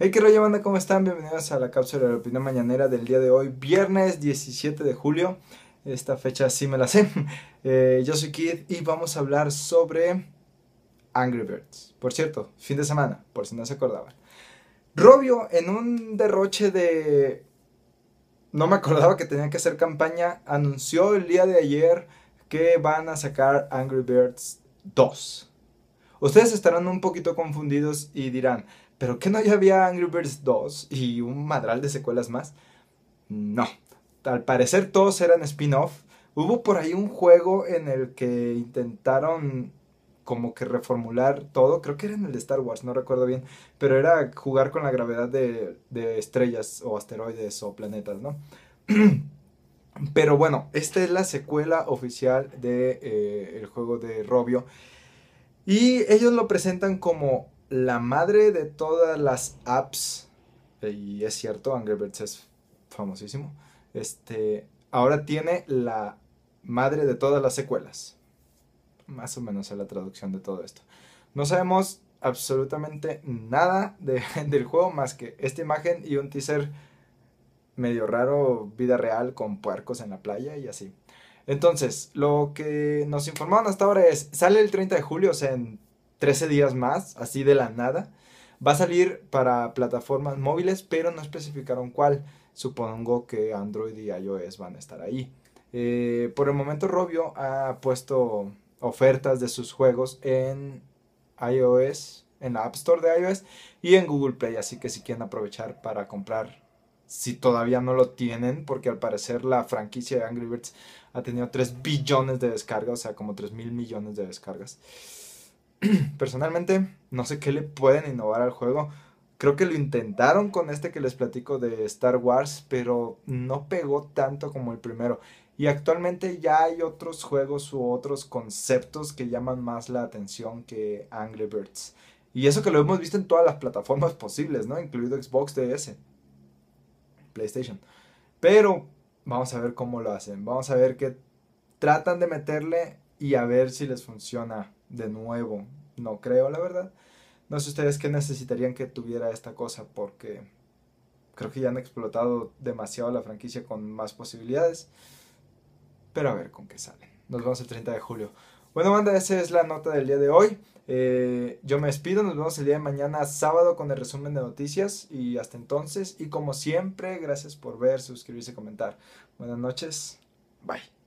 Hey, qué rollo, banda, ¿cómo están? Bienvenidos a la cápsula de la opinión mañanera del día de hoy, viernes 17 de julio. Esta fecha sí me la sé. Eh, yo soy Kid y vamos a hablar sobre Angry Birds. Por cierto, fin de semana, por si no se acordaban. Robio, en un derroche de... No me acordaba que tenía que hacer campaña, anunció el día de ayer que van a sacar Angry Birds 2. Ustedes estarán un poquito confundidos y dirán, ¿Pero qué no ya había Angry Birds 2 y un madral de secuelas más? No. Al parecer todos eran spin-off. Hubo por ahí un juego en el que intentaron como que reformular todo. Creo que era en el de Star Wars, no recuerdo bien. Pero era jugar con la gravedad de, estrellas o asteroides o planetas, ¿no? Pero bueno, esta es la secuela oficial de eh, el juego de Robio. Y ellos lo presentan como la madre de todas las apps, y es cierto, Angry Birds es famosísimo, este, ahora tiene la madre de todas las secuelas. Más o menos es la traducción de todo esto. No sabemos absolutamente nada del juego más que esta imagen y un teaser medio raro, vida real con puercos en la playa y así. Entonces, lo que nos informaron hasta ahora es, sale el 30 de julio, o sea, en 13 días más, así de la nada. Va a salir para plataformas móviles, pero no especificaron cuál. Supongo que Android y iOS van a estar ahí. Eh, por el momento Robio ha puesto ofertas de sus juegos en iOS, en la App Store de iOS y en Google Play. Así que si quieren aprovechar para comprar, si todavía no lo tienen, porque al parecer la franquicia de Angry Birds ha tenido 3 billones de descargas, o sea, como 3 mil millones de descargas. personalmente no sé qué le pueden innovar al juego. Creo que lo intentaron con este que les platico de Star Wars, pero no pegó tanto como el primero. Y actualmente ya hay otros juegos u otros conceptos que llaman más la atención que Angry Birds. Y eso que lo hemos visto en todas las plataformas posibles, ¿no? Incluido Xbox DS, PlayStation. Pero vamos a ver cómo lo hacen. Vamos a ver qué tratan de meterle y a ver si les funciona de nuevo. No creo, la verdad. No sé ustedes qué necesitarían que tuviera esta cosa porque creo que ya han explotado demasiado la franquicia con más posibilidades. Pero a ver con qué salen. Nos vemos el 30 de julio. Bueno, banda, esa es la nota del día de hoy. Eh, yo me despido, nos vemos el día de mañana sábado con el resumen de noticias y hasta entonces. Y como siempre, gracias por ver, suscribirse y comentar. Buenas noches, bye.